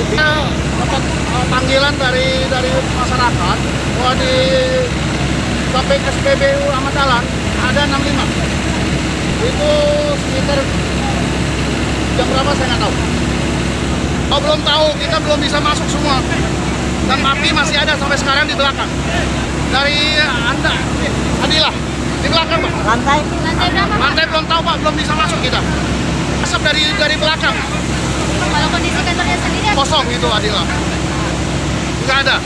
Kita dapat eh, panggilan dari dari masyarakat bahwa di sampai SPBU Amatalan ada 65 itu sekitar jam berapa saya nggak tahu. Oh belum tahu. Kita belum bisa masuk semua. Dan api masih ada sampai sekarang di belakang. Dari anda Adilah. Di belakang pak. Lantai? Lantai berapa, lantai belum tahu pak. Belum bisa masuk kita. Asap dari dari belakang kosong itu Adilah nggak ada